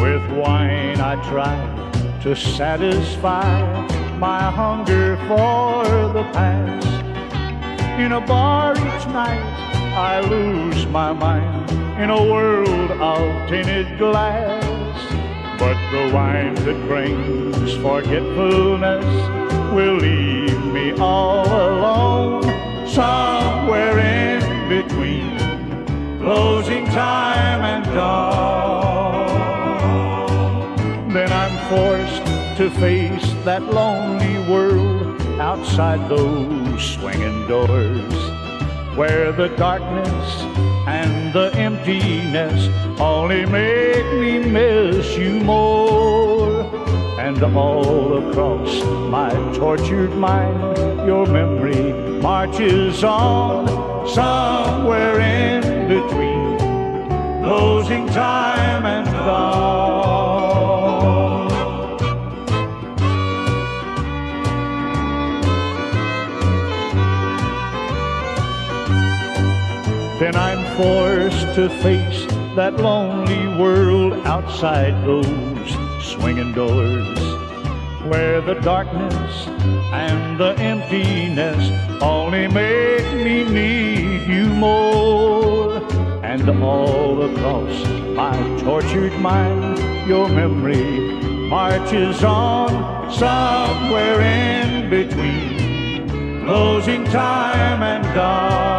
With wine I try to satisfy my hunger for the past. In a bar each night I lose my mind in a world of tinted glass. But the wine that brings forgetfulness will leave me all alone closing time and dawn. Then I'm forced to face that lonely world outside those swinging doors where the darkness and the emptiness only make me miss you more. And all across my tortured mind, your memory marches on closing time and dawn. Then I'm forced to face that lonely world outside those swinging doors where the darkness and the emptiness only make me need you more. And all across my tortured mind, your memory marches on somewhere in between closing time and dawn.